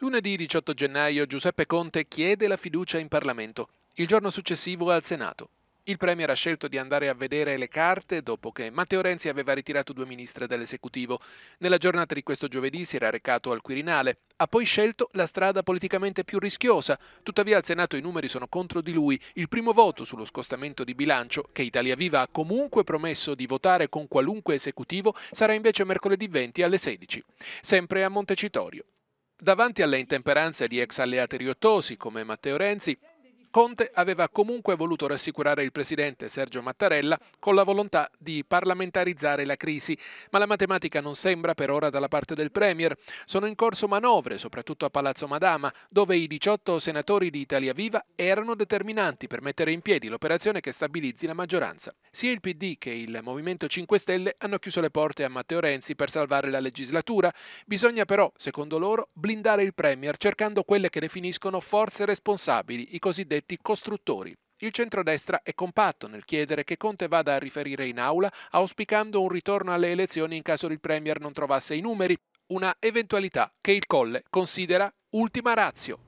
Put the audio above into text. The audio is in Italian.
Lunedì 18 gennaio Giuseppe Conte chiede la fiducia in Parlamento, il giorno successivo al Senato. Il Premier ha scelto di andare a vedere le carte dopo che Matteo Renzi aveva ritirato due ministri dall'esecutivo. Nella giornata di questo giovedì si era recato al Quirinale. Ha poi scelto la strada politicamente più rischiosa. Tuttavia al Senato i numeri sono contro di lui. Il primo voto sullo scostamento di bilancio, che Italia Viva ha comunque promesso di votare con qualunque esecutivo, sarà invece mercoledì 20 alle 16. Sempre a Montecitorio. Davanti alle intemperanze di ex alleati riottosi come Matteo Renzi, Conte aveva comunque voluto rassicurare il presidente Sergio Mattarella con la volontà di parlamentarizzare la crisi, ma la matematica non sembra per ora dalla parte del Premier. Sono in corso manovre, soprattutto a Palazzo Madama, dove i 18 senatori di Italia Viva erano determinanti per mettere in piedi l'operazione che stabilizzi la maggioranza. Sia il PD che il Movimento 5 Stelle hanno chiuso le porte a Matteo Renzi per salvare la legislatura. Bisogna però, secondo loro, blindare il Premier cercando quelle che definiscono forze responsabili, i cosiddetti cosiddetti costruttori. Il centrodestra è compatto nel chiedere che Conte vada a riferire in aula, auspicando un ritorno alle elezioni in caso il Premier non trovasse i numeri, una eventualità che il Colle considera ultima razio.